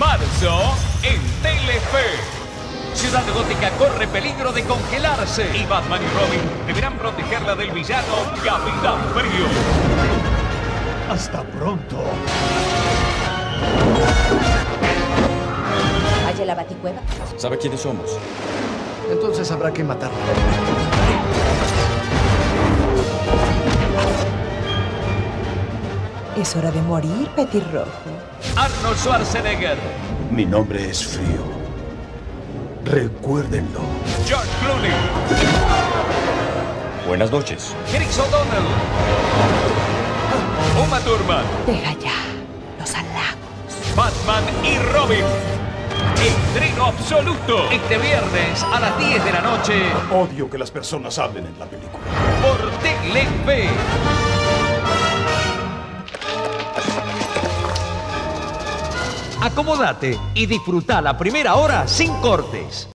Marzo en Telefe. Ciudad Gótica corre peligro de congelarse y Batman y Robin deberán protegerla del villano Capitán Frío. Hasta pronto. ¿Haya la baticueva? ¿Sabe quiénes somos? Entonces habrá que matarlo. Es hora de morir, petirrojo. Arnold Schwarzenegger, Mi nombre es Frío. Recuérdenlo. George Clooney, Buenas noches. Chris O'Donnell, Uma Thurman, Deja ya los halagos. Batman y Robin. Estreno absoluto este viernes a las 10 de la noche Odio que las personas hablen en la película. por Telefe. Acomódate y disfruta la primera hora sin cortes.